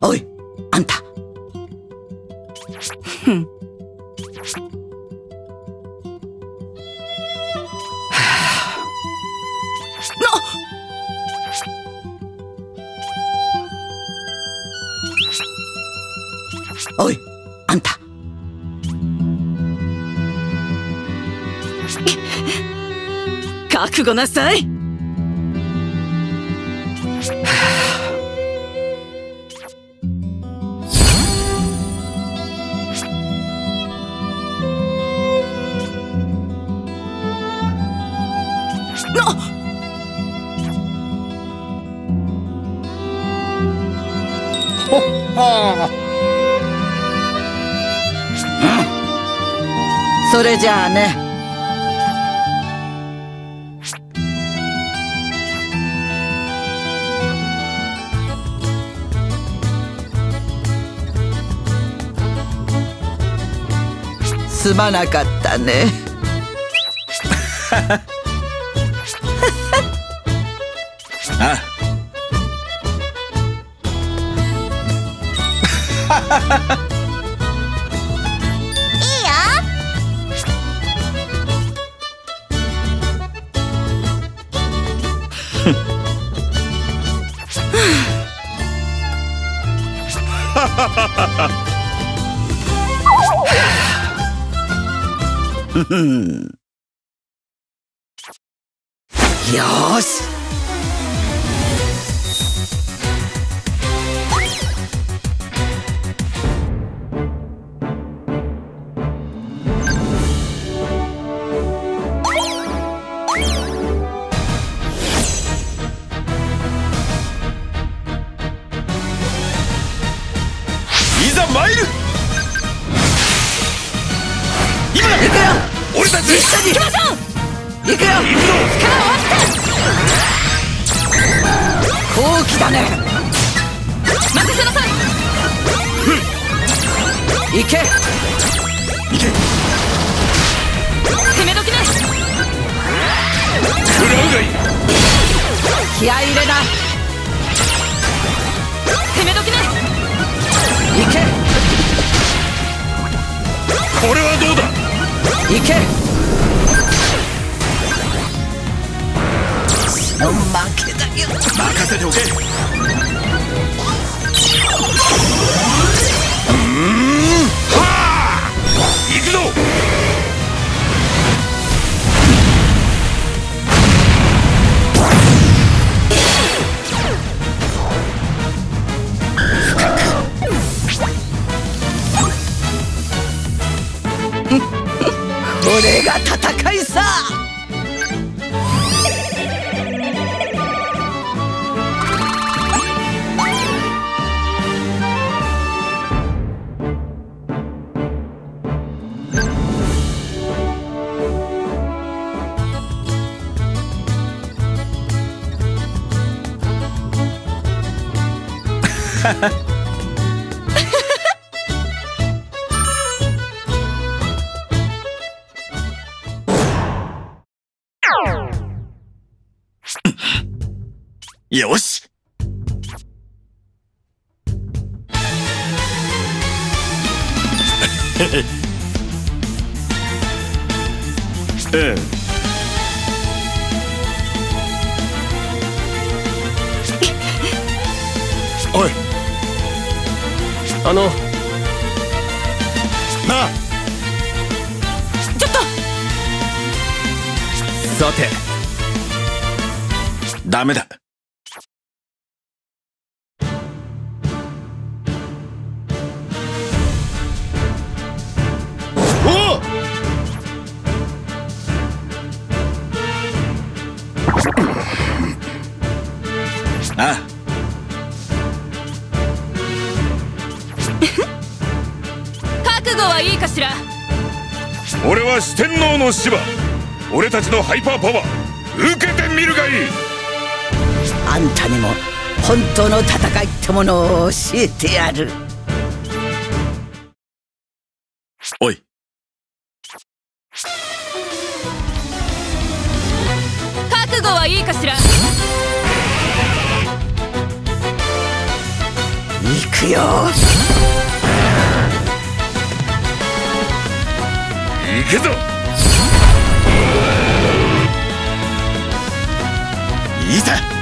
おいあんた。おい。覚悟なさい。それじゃあねすまなかったね。あ。いいよ よし。くよ。俺たち一緒に。行きましょう。行くよ行くぞ好機だね。任せなさい行け。行け。攻め時ね。食らうがいい気合い入れな。攻め時ね。行け。これはどうだ？行け。負けだよ。任せておけれが戦いさ。よし。え えおい。あの。なあ。ちょっと。さて。ダメだな。覚悟はいいかしら？俺は四天王の芝。俺たちのハイパーパワー。受けてみるがいい。あんたにも本当の戦いってものを教えてやる。おい。覚悟はいいかしら？くよ。行くぞ。いざ